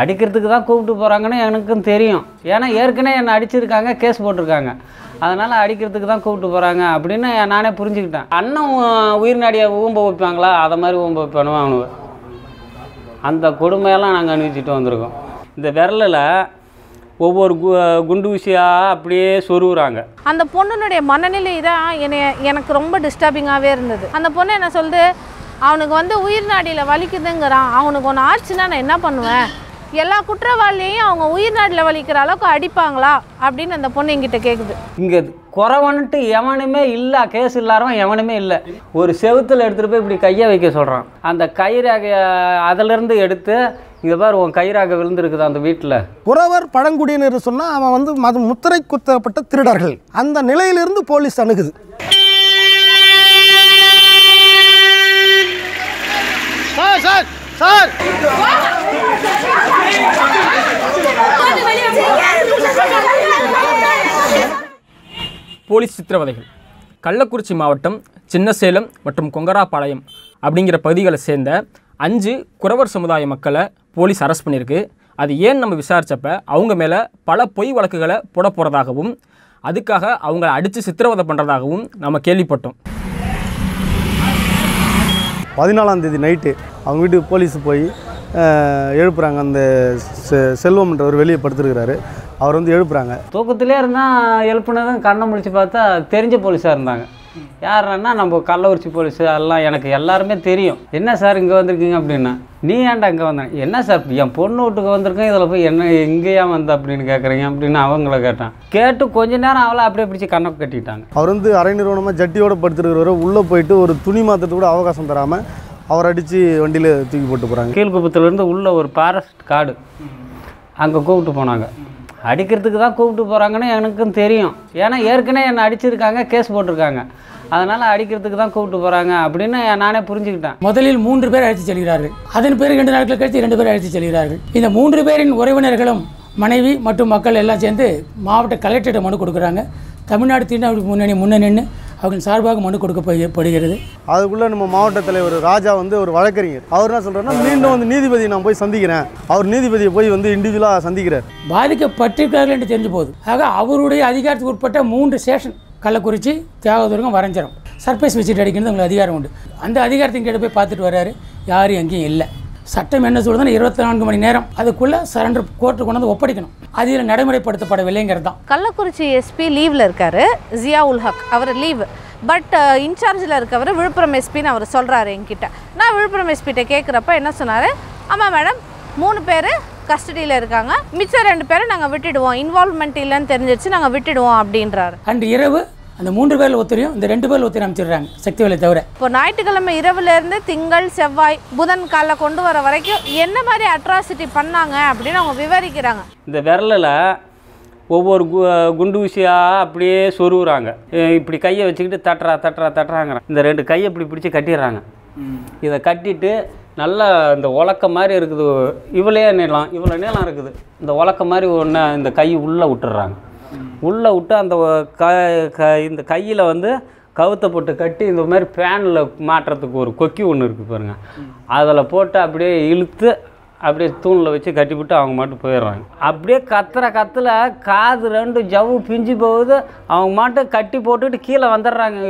அடிக்கிறதுக்கு தான் கூப்பிட்டு போகிறாங்கன்னு எனக்கும் தெரியும். ஏன்னா ஏற்கனவே என்னை அடிச்சிருக்காங்க கேஸ் போட்டிருக்காங்க. அதனால் அடிக்கிறதுக்கு தான் கூப்பிட்டு போகிறாங்க அப்படின்னு நானே புரிஞ்சுக்கிட்டேன். அண்ணன் உயிர் நாடியை ஊம்ப வைப்பாங்களா? அதை மாதிரி ஊம்ப வைப்பானுவன் அவனுக்கு அந்த கொடுமையெல்லாம் நாங்கள் அனுபவிச்சுட்டு வந்திருக்கோம். இந்த விரலில் ஒவ்வொரு கு குண்டு ஊசியாக அப்படியே சொருகுறாங்க. அந்த பொண்ணுனுடைய மனநிலை தான் என்னை எனக்கு ரொம்ப டிஸ்டர்பிங்காகவே இருந்தது. அந்த பொண்ணு என்ன சொல்லுது? அவனுக்கு வந்து உயிர் நாடியில் வலிக்குதுங்கிறான். அவனுக்கு ஒன்று ஆச்சுன்னா நான் என்ன பண்ணுவேன்? எல்லா குற்றவாளியையும் அவங்க உயிர் நாடியில் வலிக்கிற அளவுக்கு அடிப்பாங்களா அப்படின்னு அந்த பொண்ணு என்கிட்ட கேட்குது இங்கே குறவன்ட்டு எவனுமே இல்லை கேஸ் இல்லாதவன் எவனுமே இல்லை. ஒரு செவுத்துல எடுத்துகிட்டு போய் இப்படி கையை வைக்க சொல்கிறான் அந்த கயிறாக அதிலிருந்து எடுத்து இங்கே பாரு உன் கயிறாக விழுந்திருக்குது அந்த வீட்டில். குறவர் பழங்குடியினர் சொன்னால் அவன் வந்து மது முத்திரை குத்தப்பட்ட திருடர்கள். அந்த நிலையிலிருந்து போலீஸ் அணுகுது சார் சார் சார் போலீஸ் சித்திரவதைகள். கள்ளக்குறிச்சி மாவட்டம் சின்னசேலம் மற்றும் கொங்கராபாளையம் அப்படிங்கிற பகுதிகளை சேர்ந்த அஞ்சு குறவர் சமுதாய மக்களை போலீஸ் அரெஸ்ட் பண்ணியிருக்கு. அது ஏன் நம்ம விசாரித்தப்ப அவங்க மேலே பல பொய் வழக்குகளை போட போகிறதாகவும் அதுக்காக அவங்கள அடித்து சித்திரவதை பண்ணுறதாகவும் நம்ம கேள்விப்பட்டோம். பதினாலாம் தேதி நைட்டு அவங்க வீட்டுக்கு போலீஸ் போய் அஹ், எழுப்புறாங்க. அந்த செ- செல்வம்ன்றவர் வெளியே படுத்துருக்கிறாரு. அவர் வந்து எழுப்புறாங்க. தூக்கத்திலே இருந்தால் எழுப்புனதும் கண்ணை முழிச்சு பார்த்தா தெரிஞ்ச போலீஸாக இருந்தாங்க. யாருன்னா நம்ம கள்ளக்குறிச்சி போலீஸ் எல்லாம் எனக்கு எல்லாருமே தெரியும். என்ன சார் இங்கே வந்திருக்கீங்க அப்படின்னா நீ ஏன்டா இங்கே வந்தேன் என்ன சார் என் பொண்ணு வீட்டுக்கு வந்திருக்கேன் இதில் போய் என்ன எங்கேயா வந்த அப்படின்னு கேட்குறீங்க அப்படின்னு அவங்கள கேட்டான். கேட்டு கொஞ்ச நேரம் அவளை அப்படியே பிடிச்சி கண்ணை கட்டிட்டாங்க. அவர் வந்து அரை நிறுவனமாக ஜட்டியோட படுத்துருக்கிறவர். உள்ளே போயிட்டு ஒரு துணி மாற்றத்துக்கு கூட அவகாசம் தராமல் அவர் அடித்து வண்டியில் தூக்கி போட்டு போகிறாங்க கீழ்குப்பத்துலேருந்து உள்ள ஒரு ஃபாரஸ்ட் காடு. அங்கே கூப்பிட்டு போனாங்க. அடிக்கிறதுக்கு தான் கூப்பிட்டு போகிறாங்கன்னு எனக்கும் தெரியும். ஏன்னா ஏற்கனவே என்னை அடிச்சிருக்காங்க கேஸ் போட்டிருக்காங்க. அதனால் அடிக்கிறதுக்கு தான் கூப்பிட்டு போகிறாங்க அப்படின்னு நானே புரிஞ்சுக்கிட்டேன். முதலில் மூன்று பேர் அழைத்து செல்கிறார்கள். அதன் பிறகு ரெண்டு நாட்கள் கழித்து ரெண்டு பேர் அழைத்து செல்கிறார்கள். இந்த மூன்று பேரின் உறவினர்களும் மனைவி மற்றும் மக்கள் எல்லாம் சேர்ந்து மாவட்ட கலெக்டர்கிட்ட மனு கொடுக்குறாங்க. தமிழ்நாடு தீண்டாமை முன்னணி முன்ன நின்று அவங்க சார்பாக மனு கொடுக்கப்படுகிறது அதுக்குள்ளே நம்ம மாவட்ட தலைவர் ராஜா வந்து ஒரு வழக்கறிஞர். அவர் என்ன சொல்கிறாருன்னா மீண்டும் வந்து நீதிபதியை நான் போய் சந்திக்கிறேன். அவர் நீதிபதியை போய் வந்து இண்டிவிஜுவலாக சந்திக்கிறார். பாதிக்கப்பட்டிருக்கிறார்கள் என்று தெரிஞ்சு போகுது. ஆக அவருடைய அதிகாரத்துக்கு உட்பட்ட மூன்று station Kallakurichi Thiyagadurgam Varanjaram. Surprise visit அடிக்கிறது உங்களுக்கு அதிகாரம் உண்டு. அந்த அதிகாரத்தின் கீழே போய் பார்த்துட்டு வர்றாரு. யாரும் எங்கேயும் இல்லை. சட்டம் என்ன சொல்லுதுன்னா இருபத்தி நான்கு மணி நேரம் அதுக்குள்ளே சரண்டர் கோர்ட்டு கொண்டு வந்து ஒப்படைக்கணும். அது இதில் நடைமுறைப்படுத்தப்படவில்லைங்கிறது தான். கள்ளக்குறிச்சி எஸ்பி லீவில் இருக்காரு ஜியா உல் ஹக் அவர் லீவ் பட் இன்சார்ஜில் இருக்கவர் விழுப்புரம் எஸ்பின்னு அவர் சொல்கிறாரு என்கிட்ட. நான் விழுப்புரம் எஸ்பிகிட்ட கேட்குறப்ப என்ன சொன்னார்? ஆமாம் மேடம் மூணு பேர் கஸ்டடியில் இருக்காங்க. மிச்சம் ரெண்டு பேரை நாங்கள் விட்டுடுவோம். இன்வால்வ்மெண்ட் இல்லைன்னு தெரிஞ்சிருச்சு நாங்கள் விட்டுடுவோம் அப்படின்றாரு. அன்று இரவு அந்த மூன்று பேரில் ஒருத்தரையும் இந்த ரெண்டு பேரில் ஒருத்தரையும் அமைச்சிடுறாங்க சக்திவேலை தவிர. இப்போ ஞாயிற்றுக்கிழமை இரவுல இருந்து திங்கள் செவ்வாய் புதன் காலைல கொண்டு வர வரைக்கும் என்ன மாதிரி அட்ராசிட்டி பண்ணாங்க அப்படின்னு அவங்க விவரிக்கிறாங்க. இந்த விரலில் ஒவ்வொரு கு குண்டு ஊசியாக அப்படியே சொருகுறாங்க. இப்படி கையை வச்சுக்கிட்டு தட்டுறா தட்டுறா தட்டுறாங்க இந்த ரெண்டு கையை இப்படி பிடிச்சி கட்டிடுறாங்க. இதை கட்டிட்டு நல்லா இந்த உலக்க மாதிரி இருக்குது. இவ்வளே நீளம் இவ்வளோ நீளம் இருக்குது. இந்த உலக்க மாதிரி ஒன்று இந்த கை உள்ளே விட்டுறாங்க உள்ளே விட்டு அந்த க க இந்த கையில் வந்து கவுத்தை போட்டு கட்டி இந்த மாதிரி ஃபேனில் மாட்டுறதுக்கு ஒரு கொக்கி ஒன்று இருக்குது பாருங்கள் அதில் போட்டு அப்படியே இழுத்து அப்படியே தூணில் வச்சு கட்டிவிட்டு அவங்க மட்டும் போயிடுறாங்க. அப்படியே கத்துற கத்துல காது ரெண்டு ஜவ்வு பிஞ்சு போகுது. அவங்க மட்டும் கட்டி போட்டுட்டு கீழே வந்துடுறாங்க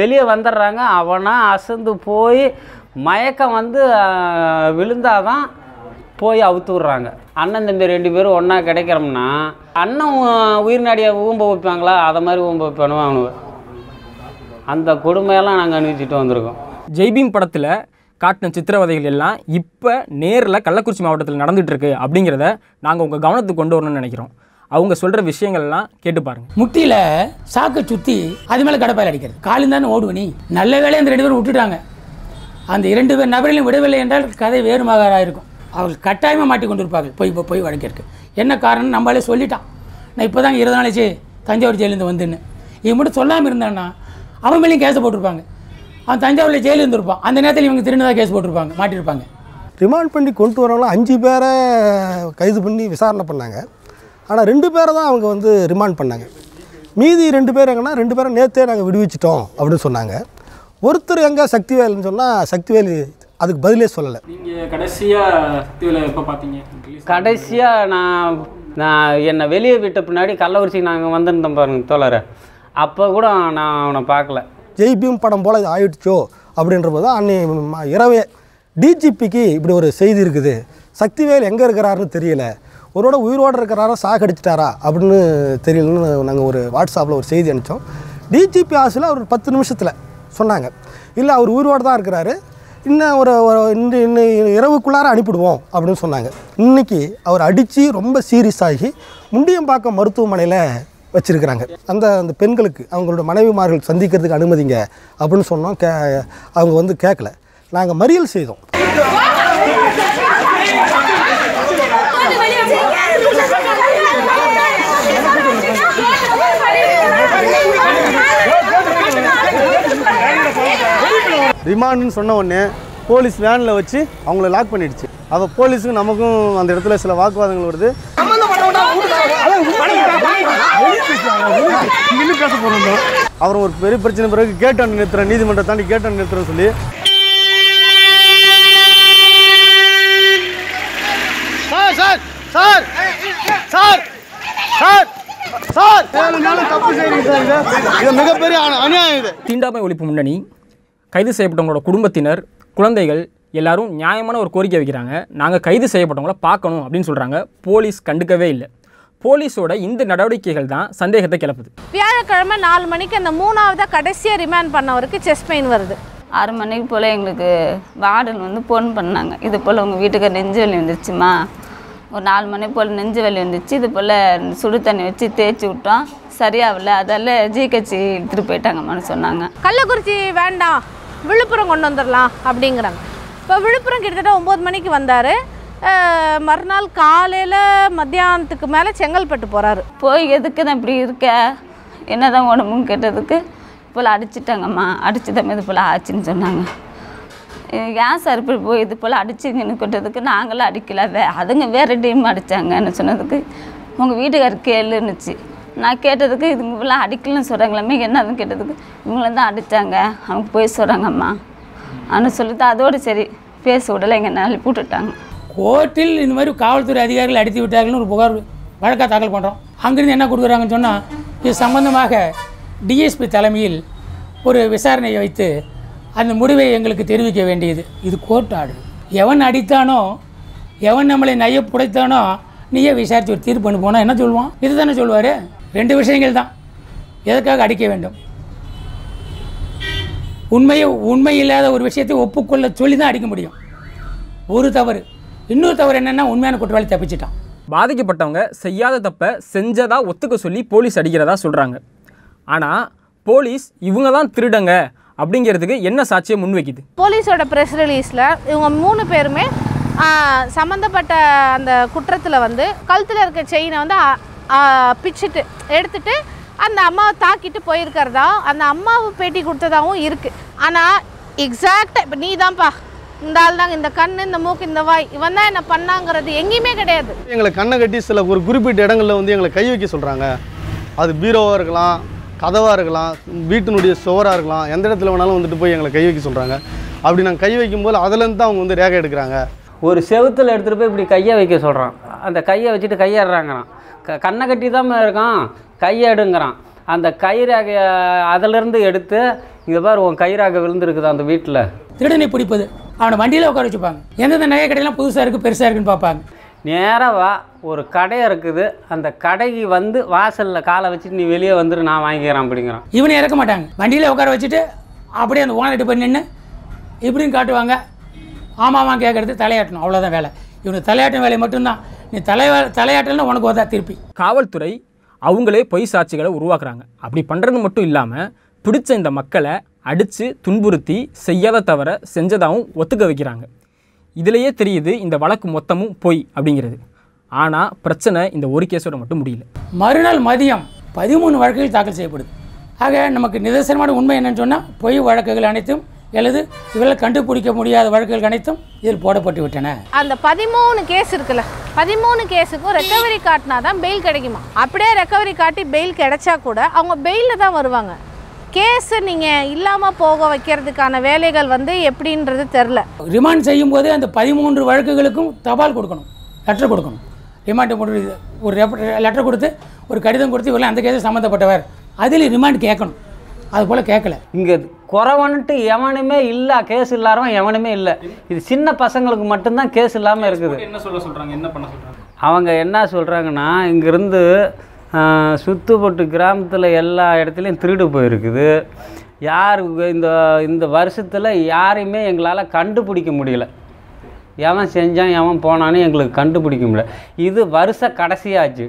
வெளியே வந்துடுறாங்க. அவனா அசந்து போய் மயக்கம் வந்து விழுந்தாதான் போய் அவுத்து விட்றாங்க. அண்ணன் தம்பி ரெண்டு பேரும் ஒன்றா கிடைக்கிறோம்னா அண்ணன் உ- உயிர் நாடியை ஊம்ப வைப்பாங்களா? அதை மாதிரி ஊம்ப வைப்பானுவன் அவனுவ அந்த கொடுமையெல்லாம் நாங்கள் அனுபவிச்சுட்டு வந்திருக்கோம். ஜெய்பீம் படத்தில் காட்டின சித்திரவதைகள் எல்லாம் இப்போ நேரில் கள்ளக்குறிச்சி மாவட்டத்தில் நடந்துட்டு இருக்கு அப்படிங்கிறத நாங்கள் உங்கள் கவனத்துக்கு கொண்டு வரணும்னு நினைக்கிறோம். அவங்க சொல்கிற விஷயங்கள்லாம் கேட்டு பாருங்க. முட்டியில் சாக்கை சுற்றி அது மேலே கடப்பாயில் அடிக்கிறது. காலில் தானே ஓடுவ நீ. நல்ல வேலையை அந்த ரெண்டு பேரும் விட்டுட்டாங்க. அந்த இரண்டு பேர் நபர்களையும் விடவில்லை என்றால் கதை வேறுமாக இருக்கும். அவர்கள் கட்டாயமாக மாட்டி கொண்டிருப்பார்கள். போய் போய் போய் வழக்கிற்கு. என்ன காரணம் நம்மளே சொல்லிட்டான். நான் இப்போ தான் இருபது நாளைச்சு தஞ்சாவூர் ஜெயிலேருந்து வந்துன்னு. இவன் மட்டும் சொல்லாமல் இருந்தான்னா அவன் மேலேயும் கேஸ் போட்டிருப்பாங்க. அவன் தஞ்சாவூரில் ஜெயிலில் இருந்திருப்பான். அந்த நேரத்தில் இவங்க திருநதாக கேஸ் போட்டிருப்பாங்க மாட்டியிருப்பாங்க. ரிமாண்ட் பண்ணி கொண்டு வரவங்களாம் அஞ்சு பேரை கைது பண்ணி விசாரணை பண்ணாங்க. ஆனால் ரெண்டு பேரை தான் அவங்க வந்து ரிமாண்ட் பண்ணாங்க. மீதி ரெண்டு பேர் எங்கன்னா ரெண்டு பேரை நேற்றே நாங்கள் விடுவிச்சிட்டோம் அப்படின்னு சொன்னாங்க. ஒருத்தர் எங்கே சக்திவேல்னு சொன்னால் சக்திவேலு அதுக்கு பதிலே சொல்லலை. நீங்கள் கடைசியாக சக்திவேலை எப்போ பார்த்தீங்க கடைசியாக நான் நான் என்னை வெளியே விட்ட பின்னாடி கள்ளக்குறிச்சி நாங்கள் வந்திருந்தோம் பாருங்க தோழரை. அப்போ கூட நான் அவனை பார்க்கல. ஜெய்பீம் படம் போல் இது ஆயிடுச்சோ அப்படின்றபோது தான் அன்னை ம- இரவே டிஜிபிக்கு இப்படி ஒரு செய்தி இருக்குது. சக்திவேல் எங்கே இருக்கிறாருன்னு தெரியல. ஒருவோட உயிரோடு இருக்கிறாரா சாகடிச்சிட்டாரா அப்படின்னு தெரியலன்னு நாங்கள் ஒரு வாட்ஸ்அப்பில் ஒரு செய்தி அனுப்பிச்சோம். டிஜிபி ஆஃபீஸில் ஒரு பத்து நிமிஷத்தில் சொன்னாங்க. இல்லை அவர் உயிரோடு தான் இருக்கிறாரு. இன்னும் ஒரு இன்னும் இன்று இன்னும் இரவுக்குள்ளார அனுப்பிடுவோம் அப்படின்னு சொன்னாங்க. இன்னைக்கு அவர் அடித்து ரொம்ப சீரியஸ் ஆகி முண்டியம்பாக்கம் மருத்துவமனையில் வச்சுருக்கிறாங்க. அந்த அந்த பெண்களுக்கு அவங்களோட மனைவிமார்கள் சந்திக்கிறதுக்கு அனுமதிங்க அப்படின்னு சொன்னோம். கே அவங்க வந்து கேட்கல நாங்கள் மறியல் செய்தோம். ரிமாண்டுன்னு சொன்ன உடனே போலீஸ் வேனில் வச்சு அவங்கள லாக் பண்ணிடுச்சு. அப்போ போலீஸுக்கும் நமக்கும் அந்த இடத்துல சில வாக்குவாதங்கள் வருது. அவர் ஒரு பெரிய பிரச்சனை பிறகு கேட்டான் நிறுத்துறேன் நீதிமன்றத்தை தாண்டி கேட்டான் நிறுத்துறேன்னு சொல்லி. Sir sir sir sir sir sir. தப்பு செய்றீங்க சார் இது. மிகப்பெரிய அநி- அநியாயம் இது. தீண்டாமை ஒழிப்பு முன்னணி கைது செய்யப்பட்டவங்களோட குடும்பத்தினர் குழந்தைகள் எல்லாரும் நியாயமான ஒரு கோரிக்கை வைக்கிறாங்க. நாங்கள் கைது செய்யப்பட்டவங்கள பார்க்கணும் அப்படின்னு சொல்கிறாங்க போலீஸ் கண்டுக்கவே இல்லை. போலீஸோட இந்த நடவடிக்கைகள் தான் சந்தேகத்தை கிளப்புது. வியாழக்கிழமை நாலு மணிக்கு அந்த மூணாவதாக கடைசியாக ரிமாண்ட் பண்ணவருக்கு செஸ்ட் பெயின் வருது. ஆறு மணிக்கு போல் எங்களுக்கு வார்டன் வந்து ஃபோன் பண்ணாங்க. இது போல் உங்கள் வீட்டுக்கு நெஞ்சு வலி வந்துருச்சுமா? ஒரு நாலு மணி போல் நெஞ்சு வலி வந்துச்சு இது போல் சுடு தண்ணி வச்சு தேய்ச்சி விட்டோம். சரியாகல. அதால் ஜிஹெச்சி எடுத்துகிட்டு போயிட்டாங்கம்மான்னு சொன்னாங்க. கள்ளக்குறிச்சி வேண்டாம். விழுப்புரம் கொண்டு வந்துடலாம் அப்படிங்கிறாங்க. இப்போ விழுப்புரம் கிட்டத்தட்ட ஒம்பது மணிக்கு வந்தார். மறுநாள் காலையில் மத்தியானத்துக்கு மேலே செங்கல்பட்டு போகிறாரு போய் எதுக்கு தான் இப்படி இருக்க? என்னதான் உடம்புன்னு கேட்டதுக்கு? போல் அடிச்சிட்டாங்கம்மா. அடிச்சுதான் இது போல் ஆச்சுன்னு சொன்னாங்க. ஏன் சார் இப்படி போய் இது போல் அடிச்சிங்கன்னு கேட்டதுக்கு நாங்களும் அடிக்கல. வே அதுங்க வேறு டீம் அடித்தாங்கன்னு சொன்னதுக்கு உங்கள் வீட்டுக்காரர் கேளுன்னுச்சு. நான் கேட்டதுக்கு இது இவ்வளோ அடிக்கலன்னு சொல்கிறாங்களே என்னதுன்னு கேட்டதுக்கு இவங்கள தான் அடித்தாங்க அவங்க போய் சொல்கிறாங்கம்மா அப்படின்னு சொல்லிட்டு அதோடு சரி பேச விடலை எங்கள் நாளை போட்டுட்டாங்க கோர்ட்டில் இந்த மாதிரி காவல்துறை அதிகாரிகள் அடித்து விட்டார்கள்னு ஒரு புகார் வழக்காக தாக்கல் பண்ணுறோம் அங்கேருந்து என்ன கொடுக்குறாங்கன்னு சொன்னால் இது சம்பந்தமாக டிஎஸ்பி தலைமையில் ஒரு விசாரணையை வைத்து அந்த முடிவை எங்களுக்கு தெரிவிக்க வேண்டியது. இது கோர்ட் ஆடு எவன் அடித்தானோ எவன் நம்மளை நைய புடைத்தானோ நீயே விசாரித்து ஒரு தீர்ப்பு பண்ணி போனால் என்ன சொல்லுவான்? இது தானே சொல்லுவார்? ரெண்டு விஷயங்கள் தான். எதற்காக அடிக்க வேண்டும்? உண்மையை உண்மை இல்லாத ஒரு விஷயத்தை ஒப்புக்கொள்ள சொல்லி தான் அடிக்க முடியும். ஒரு தவறு. இன்னொரு தவறு என்னென்னா உண்மையான குற்றவாளி தப்பிச்சிட்டான். பாதிக்கப்பட்டவங்க செய்யாத தப்பை செஞ்சதா ஒத்துக்க சொல்லி போலீஸ் அடிக்கிறதா சொல்கிறாங்க ஆனால் போலீஸ் இவங்க தான் திருடங்க அப்படிங்கிறதுக்கு என்ன சாட்சியை முன்வைக்குது? போலீஸோட ப்ரெஸ் ரிலீஸில் இவங்க மூணு பேருமே சம்மந்தப்பட்ட அந்த குற்றத்தில் வந்து கழுத்தில் இருக்க செயினை வந்து பிச்சுட்டு எடுத்துட்டு அந்த அம்மாவை தாக்கிட்டு போயிருக்கிறதா அந்த அம்மாவை பேட்டி கொடுத்ததாகவும் இருக்குது ஆனால் எக்ஸாக்டாக இப்போ நீ தான்ப்பா இந்த ஆள் தாங்க இந்த கண் இந்த மூக்கு இந்த வாய் இவன் தான் என்ன பண்ணாங்கிறது எங்கேயுமே கிடையாது. எங்களை கண்ணை கட்டி சில ஒரு குறிப்பிட்ட இடங்களில் வந்து எங்களை கை வைக்க சொல்கிறாங்க அது பீரோவாக இருக்கலாம் கதவாக இருக்கலாம் வீட்டினுடைய சுவராக இருக்கலாம் எந்த இடத்துல வேணாலும் வந்துட்டு போய் எங்களை கை வைக்க சொல்கிறாங்க அப்படி நாங்கள் கை வைக்கும்போது அதுலேருந்து தான் அவங்க வந்து ரேகை எடுக்கிறாங்க. ஒரு செவுத்தில் எடுத்துகிட்டு போய் இப்படி கையை வைக்க சொல்கிறான் அந்த கையை வச்சுட்டு கையாடுறாங்கிறான். க கண்ணை கட்டி தான் இருக்கான். கையை எடுங்கிறான் அந்த கயிறாக அதிலிருந்து எடுத்து இங்கே பாரு உன் கயிறாக விழுந்திருக்குது அந்த வீட்டில். திருடனை பிடிப்பது. அவனை வண்டியில் உட்கார வச்சுப்பாங்க. எந்தெந்த நகை கடையெல்லாம் புதுசாக இருக்குது பெருசாக இருக்குன்னு பார்ப்பாங்க. நேராக வா ஒரு கடை இருக்குது. அந்த கடைக்கு வந்து வாசலில் காலை வச்சுட்டு நீ வெளியே வந்துரு நான் வாங்கிக்கிறேன் அப்படிங்கிறான். இவனை இறக்க மாட்டாங்க. வண்டியில் உட்கார வச்சுட்டு அப்படியே அந்த ஓனர்கிட்ட போய் நின்று இப்படின்னு காட்டுவாங்க. ஆமாமா கேட்குறது தலையாட்டணும். அவ்வளோதான் வேலை. இவனுக்கு தலையாட்டும் வேலை மட்டும்தான். நீ தலை தலையாட்டல்னா உனக்கு வந்தா திருப்பி? காவல்துறை அவங்களே பொய் சாட்சிகளை உருவாக்குறாங்க. அப்படி பண்ணுறது மட்டும் இல்லாமல் பிடிச்ச இந்த மக்களை அடித்து துன்புறுத்தி செய்யாத தவிர செஞ்சதாகவும் ஒத்துக்க வைக்கிறாங்க. இதிலேயே தெரியுது இந்த வழக்கு மொத்தமும் பொய் அப்படிங்கிறது. ஆனால் பிரச்சனை இந்த ஒரு கேஸோட மட்டும் முடியல. மறுநாள் மதியம் பதிமூணு வழக்குகள் தாக்கல் செய்யப்படுது. ஆக நமக்கு நிதர்சனமான உண்மை என்னன்னு சொன்னால் பொய் வழக்குகள் அனைத்தும் அல்லது இவர்கள் கண்டுபிடிக்க முடியாத வழக்குகள் அனைத்தும் இதில் போடப்பட்டு விட்டன. அந்த பதிமூணு கேஸ் இருக்குல்ல பதிமூணு கேஸுக்கும் ரெக்கவரி காட்டினா தான் பெயில் கிடைக்குமா? அப்படியே ரெக்கவரி காட்டி பெயில் கிடைச்சா கூட அவங்க பெயிலில் தான் வருவாங்க. கேஸு நீங்கள் இல்லாமல் போக வைக்கிறதுக்கான வேலைகள் வந்து எப்படின்றது தெரில ரிமாண்ட் செய்யும் போதே அந்த பதிமூன்று வழக்குகளுக்கும் தபால் கொடுக்கணும். லெட்டர் கொடுக்கணும். ரிமாண்ட் போட்டு ஒரு லெட்டர் கொடுத்து ஒரு கடிதம் கொடுத்து இவரெல்லாம் அந்த கேஸில் சம்மந்தப்பட்டவர். அதில் ரிமாண்ட் கேட்கணும். அது போல் கேட்கல இங்கே குறவன்ட்டு எவனுமே இல்லை கேஸ் இல்லாதவன் எவனுமே இல்லை. இது சின்ன பசங்களுக்கு மட்டும்தான் கேஸ் இல்லாமல் இருக்குது. என்ன சொல்ல சொல்கிறாங்க என்ன பண்ண சொல்கிறாங்க அவங்க என்ன சொல்கிறாங்கன்னா இங்கேருந்து சுத்துப்பட்டு கிராமத்தில் எல்லா இடத்துலையும் திருடு போயிருக்குது. யார் இந்த இந்த வருஷத்தில் யாரையுமே எங்களால் கண்டுபிடிக்க முடியல. எவன் செஞ்சான் எவன் போனான்னு எங்களுக்கு கண்டுபிடிக்க முடியல. இது வருஷ கடைசியாச்சு.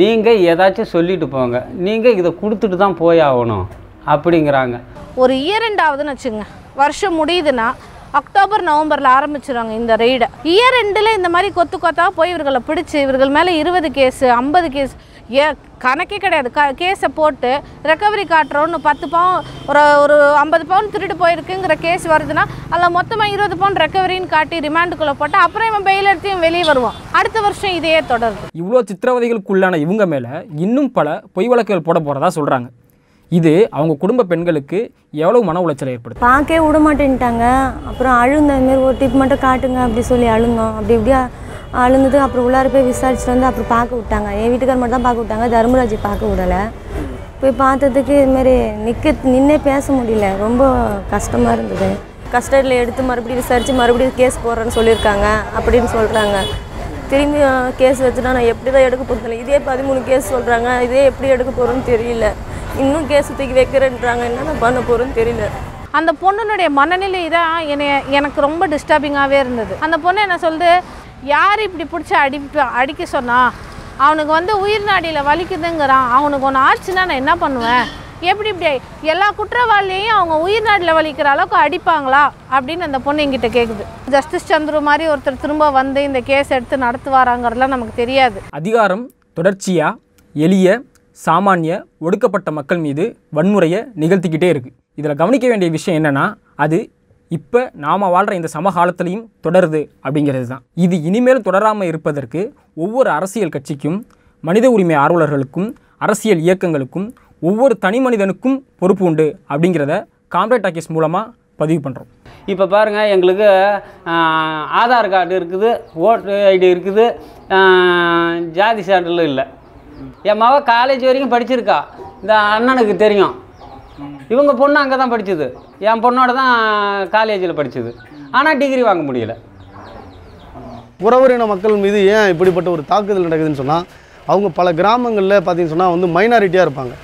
நீங்கள் ஏதாச்சும் சொல்லிட்டு போங்க. நீங்கள் இதை கொடுத்துட்டு தான் போய் ஆகணும். அப்படிங்கிறாங்க. ஒரு இயர் எண்ட் ஆகுதுன்னு வச்சுங்க. வருஷம் முடியுதுன்னா அக்டோபர் நவம்பரில் ஆரம்பிச்சிடுவாங்க இந்த ரெய்டை இயர் எண்டில் இந்த மாதிரி கொத்து கொத்தா போய் இவர்களை பிடிச்சி இவர்கள் மேலே இருபது கேஸு ஐம்பது கேஸ் ஏ கணக்கே கிடையாது. க கேஸை போட்டு ரெக்கவரி காட்டுறோன்னு பத்து பவுன் ஒரு ஒரு ஐம்பது பவுன் திருட்டு போயிருக்குங்கிற கேஸ் வருதுன்னா அதில் மொத்தமாக இருபது பவுன் ரெக்கவரின்னு காட்டி ரிமாண்டுக்குள்ளே போட்டு அப்புறம் இவன் பெயில் எடுத்து இவன் வெளியே வருவான். அடுத்த வருஷம் இதையே தொடருது இவ்வளோ சித்திரவதைகளுக்குள்ளான இவங்க மேலே இன்னும் பல பொய் வழக்குகள் போட போகிறதா சொல்கிறாங்க இது அவங்க குடும்ப பெண்களுக்கு எவ்வளவு மன உளைச்சலை ஏற்படுது பார்க்கவே விட மாட்டேன்ட்டாங்க அப்புறம் அழுந்த மாரி ஒரு டிப் மட்டும் காட்டுங்க அப்படி சொல்லி அழுந்தோம். அப்படி இப்படியா அழுந்தது அப்புறம் உள்ளார போய் விசாரிச்சுட்டு வந்து அப்புறம் பார்க்க விட்டாங்க. என் வீட்டுக்கார் மட்டும் தான் பார்க்க விட்டாங்க. தர்மராஜை பார்க்க விடலை. போய் பார்த்ததுக்கு இதுமாரி நிற்க நின்னே பேச முடியல. ரொம்ப கஷ்டமாக இருந்தது. கஸ்டடியில் எடுத்து மறுபடியும் விசாரித்து மறுபடியும் கேஸ் போடுறேன்னு சொல்லியிருக்காங்க. அப்படின்னு சொல்கிறாங்க திரும்பி கேஸ் வச்சுட்டா நான் எப்படி தான் எடுக்க போகிறதில்ல இதே பதிமூணு கேஸ் சொல்கிறாங்க இதே எப்படி எடுக்க போகிறோன்னு தெரியல. இன்னும் கேஸ் தூக்கி வைக்கிறேன்றாங்க. என்ன பண்ண போகிறோன்னு தெரியல. அந்த பொண்ணுனுடைய மனநிலை தான் என்னை எனக்கு ரொம்ப டிஸ்டர்பிங்காகவே இருந்தது. அந்த பொண்ணு என்ன சொல்லுது? யார் இப்படி பிடிச்சி அடி அடிக்க சொன்னா? அவனுக்கு வந்து உயிர் நாடியில் வலிக்குதுங்கிறான். அவனுக்கு ஒன்று ஆச்சுன்னா நான் என்ன பண்ணுவேன்? எப்படி இப்படி எல்லா குற்றவாளியையும் அவங்க உயிர் நாடியில் வலிக்கிற அளவுக்கு அடிப்பாங்களா? அப்படின்னு அந்த பொண்ணு என்கிட்ட கேட்குது ஜஸ்டிஸ் சந்துரு மாதிரி ஒருத்தர் திரும்ப வந்து இந்த கேஸ் எடுத்து நடத்துவாராங்கிறதுலாம் நமக்கு தெரியாது. அதிகாரம் தொடர்ச்சியாக எளிய சாமானிய ஒடுக்கப்பட்ட மக்கள் மீது வன்முறையை நிகழ்த்திக்கிட்டே இருக்குது இதில் கவனிக்க வேண்டிய விஷயம் என்னென்னா அது இப்போ நாம் வாழ்கிற இந்த சமகாலத்திலையும் தொடருது அப்படிங்கிறது தான். இது இனிமேல் தொடராமல் இருப்பதற்கு ஒவ்வொரு அரசியல் கட்சிக்கும் மனித உரிமை ஆர்வலர்களுக்கும் அரசியல் இயக்கங்களுக்கும் ஒவ்வொரு தனி மனிதனுக்கும் பொறுப்பு உண்டு அப்படிங்கிறத காம்ரேட் ஆக்கிஸ் மூலமாக பதிவு பண்ணுறோம் இப்போ பாருங்கள் எங்களுக்கு ஆதார் கார்டு இருக்குது ஓட்டு ஐடி இருக்குது ஜாதி சான்றிதழ் இல்லை. என் மவ காலேஜ் வரைக்கும் படிச்சிருக்கா. இந்த அண்ணனுக்கு தெரியும். இவங்க பொண்ணு அங்கே தான் படிச்சது. என் பொண்ணோட தான் காலேஜில் படிச்சது. ஆனால் டிகிரி வாங்க முடியல. உறவுரின மக்கள் மீது ஏன் இப்படிப்பட்ட ஒரு தாக்குதல் நடக்குதுன்னு சொன்னால் அவங்க பல கிராமங்களில் பார்த்தீங்கன்னு சொன்னால் வந்து மைனாரிட்டியாக இருப்பாங்க.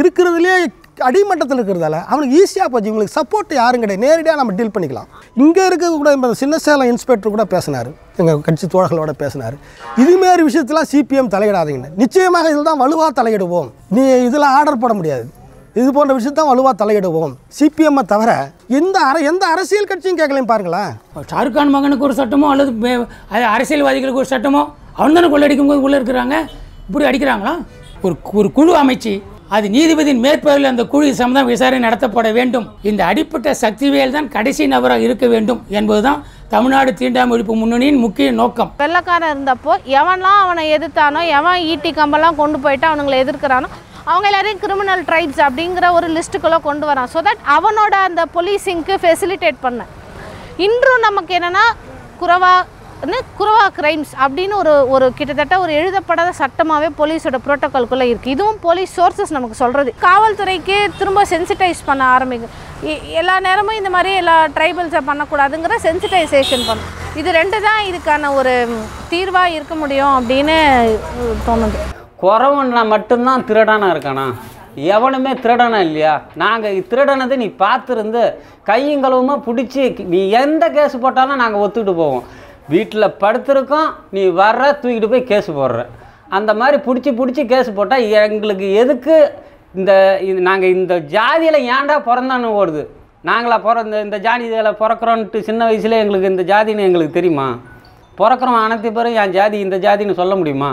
இருக்கிறதுலே அடிமட்டத்தில் இருக்கிறதால அவனுக்கு ஈஸியாக போச்சு. இவங்களுக்கு சப்போர்ட் யாரும் கிடையாது. நேரடியாக நம்ம டீல் பண்ணிக்கலாம். இங்கே இருக்க கூட இந்த சின்ன சேலம் இன்ஸ்பெக்டர் கூட பேசினார். எங்கள் கட்சி தோழர்களோட பேசினார். இதுமாரி விஷயத்தெலாம் சிபிஎம் தலையிடாதீங்க. நிச்சயமாக இதில் தான் வலுவாக தலையிடுவோம். நீ இதில் ஆர்டர் போட முடியாது. இது போன்ற விஷயத்தான் வலுவாக தலையிடுவோம். சிபிஎம்மை தவிர எந்த அர எந்த அரசியல் கட்சியும் கேட்கலையும் பாருங்களேன். ஷாருக்கான் மகனுக்கு ஒரு சட்டமோ அல்லது அரசியல்வாதிகளுக்கு ஒரு சட்டமோ அவன் தானே கொள்ளடிக்கும் போது உள்ளே இருக்கிறாங்க? இப்படி அடிக்கிறாங்களா? ஒரு ஒரு குழு அமைச்சு அது நீதிபதியின் மேற்பார்வையில் அந்த குழு சம்பந்தம் விசாரணை நடத்தப்பட வேண்டும். இந்த அடிப்பட்ட சக்திவேல் தான் கடைசி நபராக இருக்க வேண்டும் என்பதுதான் தமிழ்நாடு தீண்டாமை ஒழிப்பு முன்னணியின் முக்கிய நோக்கம். வெள்ளக்காரன் இருந்தப்போ எவன்லாம் அவனை எதிர்த்தானோ எவன் ஈட்டி கம்பெல்லாம் கொண்டு போயிட்டு அவனுங்களை எதிர்க்கிறானோ அவங்க எல்லாரையும் கிரிமினல் ட்ரைப்ஸ் அப்படிங்கிற ஒரு லிஸ்ட்டுக்குள்ளே கொண்டு வரான். ஸோ தட் அவனோட அந்த போலீசிங்க்கு ஃபெசிலிட்டேட் பண்ண இன்றும் நமக்கு என்னென்னா குறவா வந்து குறவா கிரைம்ஸ் அப்படின்னு ஒரு ஒரு கிட்டத்தட்ட ஒரு எழுதப்படாத சட்டமாகவே போலீஸோட ப்ரோட்டோக்கால்குள்ளே இருக்குது இதுவும் போலீஸ் சோர்சஸ் நமக்கு சொல்கிறது காவல்துறைக்கு திரும்ப சென்சிட்டைஸ் பண்ண ஆரம்பிக்கும். எல்லா நேரமும் இந்த மாதிரி எல்லா ட்ரைபல்ஸை பண்ணக்கூடாதுங்கிற சென்சிட்டைசேஷன் பண்ணும். இது ரெண்டு தான் இதுக்கான ஒரு தீர்வாக இருக்க முடியும் அப்படின்னு தோணுது. குறவன்னா மட்டும்தான் திருடனாக இருக்கானா? எவனுமே திருடனா இல்லையா? நாங்கள் திருடனதை நீ பார்த்துருந்து கையுங்களவுமா பிடிச்சி நீ எந்த கேஸ் போட்டாலும் நாங்கள் ஒத்துக்கிட்டு போவோம். வீட்டில் படுத்திருக்கோம் நீ வர்ற தூக்கிட்டு போய் கேஸ் போடுற. அந்த மாதிரி பிடிச்சி பிடிச்சி கேஸ் போட்டால் எங்களுக்கு எதுக்கு இந்த நாங்கள் இந்த ஜாதியில் ஏன்டா பிறந்தான்னு ஓடுது? நாங்களாக பிறந்த இந்த ஜாதியில் பிறக்கிறோன்ட்டு சின்ன வயசுல எங்களுக்கு இந்த ஜாதின்னு எங்களுக்கு தெரியுமா? பிறக்கிறோம் அனைத்து பேரும் என் ஜாதி இந்த ஜாதின்னு சொல்ல முடியுமா?